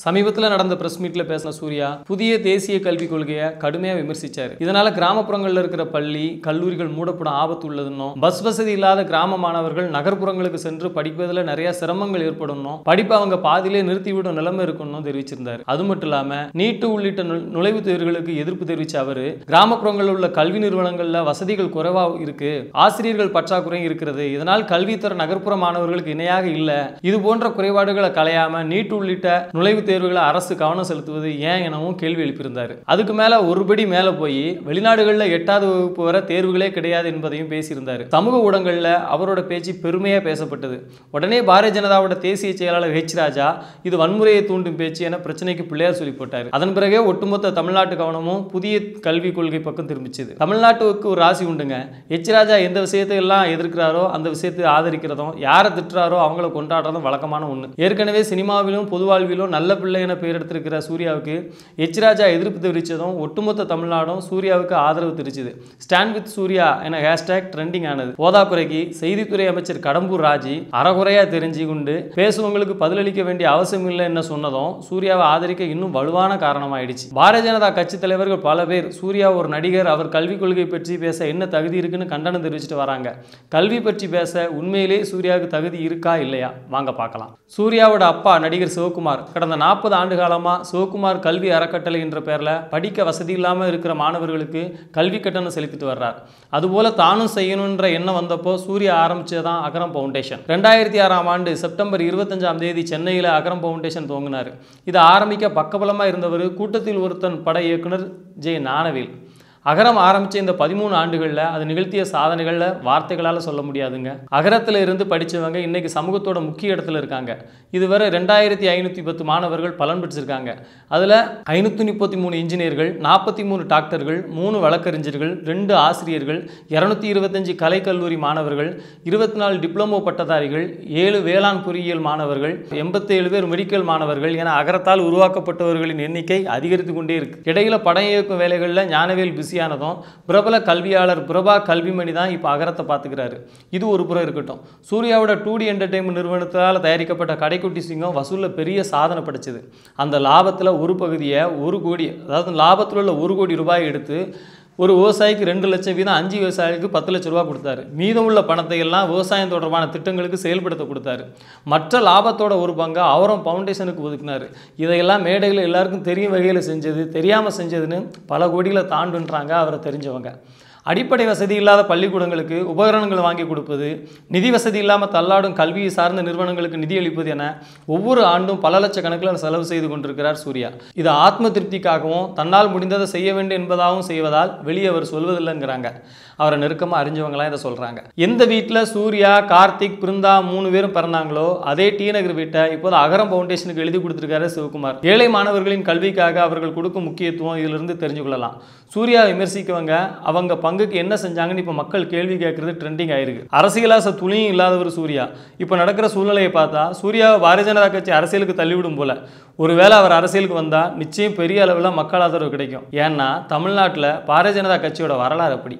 சமீபத்தில் நடந்த பிரஸ் மீட்ல பேசின சூர்யா புதிய தேசிய கல்விக் கொள்கையை கடுமையாக விமர்சிச்சார். இதனால கிராமப்புறங்களில் இருக்கிற பள்ளி கல்லூரிகள் மூடப்பட ஆபத்து உள்ளதுன்னும் பஸ் வசதி இல்லாத கிராம மாணவர்கள் நகர்ப்புறங்களுக்கு சென்று படிப்பதில் நிறைய சிரமங்கள் ஏற்படணும் படிப்பை அவங்க பாதியிலே நிறுத்திவிடும் நிலைமை இருக்கணும் தெரிவிச்சிருந்தார். அது மட்டும் இல்லாம நீட்டு உள்ளிட்ட நு- நுழைவுத் தேர்வுகளுக்கு எதிர்ப்பு தெரிவித்த அவரு கிராமப்புறங்களில் உள்ள கல்வி நிறுவனங்கள்ல வசதிகள் குறைவா இருக்கு ஆசிரியர்கள் பற்றாக்குறை இருக்கிறது இதனால் கல்வித்தர நகர்ப்புற மாணவர்களுக்கு இணையாக இல்லை இது போன்ற குறைபாடுகளை களையாம நீட் உள்ளிட்ட நுழைவு நுழைவுத் தேர்வுகளை அரசு கவனம் செலுத்துவது ஏன் எனவும் கேள்வி எழுப்பியிருந்தார். அதுக்கு மேல ஒருபடி மேல போய் வெளிநாடுகளில் எட்டாவது வகுப்பு வர தேர்வுகளே கிடையாது என்பதையும் பேசியிருந்தார். சமூக ஊடகங்களில் அவரோட பேச்சு பெருமையா பேசப்பட்டது. உடனே பாரதிய ஜனதாவோட தேசிய செயலாளர் ஹெச் ராஜா இது வன்முறையை தூண்டும் பேச்சு என பிரச்சனைக்கு பிள்ளையார் சொல்லி போட்டார். அதன் பிறகே ஒட்டுமொத்த தமிழ்நாட்டு கவனமும் புதிய கல்விக் கொள்கை பக்கம் திரும்பிச்சது. தமிழ்நாட்டுக்கு ஒரு ராசி உண்டுங்க. ஹெச் ராஜா எந்த விஷயத்தை எல்லாம் எதிர்க்கிறாரோ அந்த விஷயத்தை ஆதரிக்கிறதும் யாரை திட்டுறாரோ அவங்கள கொண்டாடுறதும் வழக்கமான ஒன்று ஏற்கனவே சினிமாவிலும் பொது வாழ்விலும் நல்ல பிள்ளை என பெயர் எடுத்திருக்கிற சூர்யாவுக்கு எச்ராஜா எதிர்ப்பு தெரிவித்ததும் ஒட்டுமொத்த தமிழ்நாடும் சூர்யாவுக்கு ஆதரவு தெரிவிச்சது. ஸ்டாண்ட் வித் சூர்யா என ஹேஷ்டேக் ட்ரெண்டிங் ஆனது. போதாக்குறைக்கு செய்தித்துறை அமைச்சர் கடம்பூர் ராஜி அறகுறையாக தெரிஞ்சு கொண்டு பேசுவவங்களுக்கு பதிலளிக்க வேண்டிய அவசியம் இல்லை என்ன சொன்னதும் சூர்யாவை ஆதரிக்க இன்னும் வலுவான காரணமாயிடுச்சு. பாரதிய ஜனதா கட்சி தலைவர்கள் பல பேர் சூர்யா ஒரு நடிகர் அவர் கல்விக் கொள்கை பற்றி பேச என்ன தகுதி இருக்குன்னு கண்டனம் தெரிவிச்சிட்டு வராங்க. கல்வி பற்றி பேச உண்மையிலே சூர்யாவுக்கு தகுதி இருக்கா இல்லையா? வாங்க பார்க்கலாம். சூர்யாவோட அப்பா நடிகர் சிவகுமார் கடந்த நாற்பது ஆண்டு காலமாக சிவகுமார் கல்வி அறக்கட்டளை என்ற பெயரில் படிக்க வசதி இல்லாமல் இருக்கிற மாணவர்களுக்கு கல்வி கட்டணம் செலுத்திட்டு வர்றார். அதுபோல் தானும் செய்யணுன்ற எண்ணம் வந்தப்போ சூர்யா தான் அகரம் ஃபவுண்டேஷன் ரெண்டாயிரத்தி ஆறாம் ஆண்டு செப்டம்பர் இருபத்தஞ்சாம் தேதி சென்னையில் அகரம் ஃபவுண்டேஷன் துவங்கினார். இதை ஆரம்பிக்க பக்கபலமாக இருந்தவர் கூட்டத்தில் ஒருத்தன் பட இயக்குனர் ஜெய் ஞானவேல் அகரம் ஆரம்பித்த இந்த பதிமூணு ஆண்டுகளில் அது நிகழ்த்திய சாதனைகளில் வார்த்தைகளால் சொல்ல முடியாதுங்க. அகரத்தில் இருந்து படித்தவங்க இன்றைக்கி சமூகத்தோட முக்கிய இடத்துல இருக்காங்க. இதுவரை ரெண்டாயிரத்தி ஐநூற்றி பத்து மாணவர்கள் பலன் பெற்றிருக்காங்க. அதில் ஐநூற்றி முப்பத்தி மூணு இன்ஜினியர்கள் நாற்பத்தி மூணு டாக்டர்கள் மூணு வழக்கறிஞர்கள் ரெண்டு ஆசிரியர்கள் இரநூத்தி இருபத்தஞ்சு கலைக்கல்லூரி மாணவர்கள் இருபத்தி நாலு டிப்ளமோ பட்டதாரிகள் ஏழு வேளாண் பொறியியல் மாணவர்கள் எண்பத்தேழு பேர் மெடிக்கல் மாணவர்கள் என அகரத்தால் உருவாக்கப்பட்டவர்களின் எண்ணிக்கை அதிகரித்து கொண்டே இருக்கு. இடையில படம் இயக்கும் வேலைகளில் ஞானவேல் பிஸியானதும் பிரபல கல்வியாளர் பிரபா கல்விமணி தான் இப்போ அகரத்தை பார்த்துக்கிறாரு. இது ஒரு புறம் இருக்கட்டும். சூர்யாவோட டூ டி என்டர்டெயின்மெண்ட் நிறுவனத்தால் தயாரிக்கப்பட்ட கடைக்குட்டி சிங்கம் வசூலில் பெரிய சாதனை படைச்சது. அந்த லாபத்தில் ஒரு பகுதியை ஒரு கோடி அதாவது லாபத்தில் உள்ள ஒரு கோடி ரூபாய் எடுத்து ஒரு விவசாயிக்கு ரெண்டு லட்சம் வீதம் அஞ்சு விவசாயிகளுக்கு பத்து லட்ச ரூபா கொடுத்தாரு. மீதம் உள்ள பணத்தை எல்லாம் விவசாயம் தொடர்பான திட்டங்களுக்கு செயல்படுத்த கொடுத்தாரு. மற்ற லாபத்தோட ஒரு பங்கை அவரும் ஃபவுண்டேஷனுக்கு ஒதுக்குனாரு. இதையெல்லாம் மேடையில் எல்லாருக்கும் தெரியும் வகையில் செஞ்சது தெரியாமல் செஞ்சதுன்னு பல கோடிகளை தாண்டுன்றாங்க அவரை தெரிஞ்சவங்க. அடிப்படை வசதி இல்லாத பள்ளிக்கூடங்களுக்கு உபகரணங்கள் வாங்கி கொடுப்பது நிதி வசதி இல்லாமல் தள்ளாடும் கல்வியை சார்ந்த நிறுவனங்களுக்கு நிதி அளிப்பது என ஒவ்வொரு ஆண்டும் பல லட்சக்கணக்கில் செலவு செய்து கொண்டிருக்கிறார் சூர்யா. இது ஆத்ம திருப்திக்காகவும் தன்னால் முடிந்ததை செய்ய வேண்டும் என்பதாகவும் செய்வதால் வெளியே அவர் சொல்வதில்லைங்கிறாங்க. அவரை நெருக்கமாக அறிஞ்சவங்களாம் இதை சொல்கிறாங்க எந்த வீட்டில் சூர்யா கார்த்திக் பிருந்தா மூணு பேரும் பிறந்தாங்களோ அதே டி நகர் வீட்டை இப்போது அகரம் ஃபவுண்டேஷனுக்கு எழுதி கொடுத்துருக்காரு சிவகுமார். ஏழை மாணவர்களின் கல்விக்காக அவர்கள் கொடுக்கும் முக்கியத்துவம் இதிலிருந்து தெரிஞ்சு கொள்ளலாம் சூர்யா விமர்சிக்கவங்க அவங்க பங்குக்கு என்ன செஞ்சாங்கன்னு இப்போ மக்கள் கேள்வி கேட்கறது ட்ரெண்டிங் ஆயிருக்கு. அரசியலாச துணியும் இல்லாதவர் சூர்யா. இப்போ நடக்கிற சூழ்நிலையை பார்த்தா சூர்யாவை பாரதிய ஜனதா கட்சி அரசியலுக்கு தள்ளிவிடும் போல. ஒருவேளை அவர் அரசியலுக்கு வந்தால் நிச்சயம் பெரிய அளவில் மக்கள் ஆதரவு கிடைக்கும். ஏன்னா தமிழ்நாட்டில் பாரதிய ஜனதா கட்சியோட வரலாறு அப்படி.